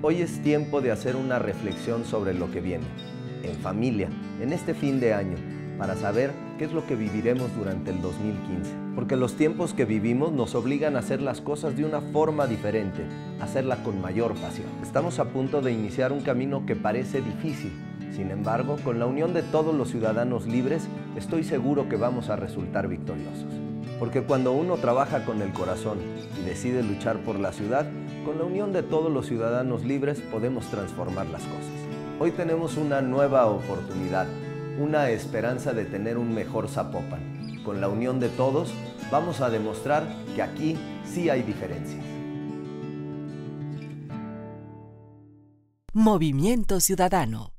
Hoy es tiempo de hacer una reflexión sobre lo que viene, en familia, en este fin de año, para saber qué es lo que viviremos durante el 2015. Porque los tiempos que vivimos nos obligan a hacer las cosas de una forma diferente, hacerla con mayor pasión. Estamos a punto de iniciar un camino que parece difícil, sin embargo, con la unión de todos los ciudadanos libres, estoy seguro que vamos a resultar victoriosos. Porque cuando uno trabaja con el corazón y decide luchar por la ciudad, con la unión de todos los ciudadanos libres podemos transformar las cosas. Hoy tenemos una nueva oportunidad, una esperanza de tener un mejor Zapopan. Con la unión de todos, vamos a demostrar que aquí sí hay diferencias. Movimiento Ciudadano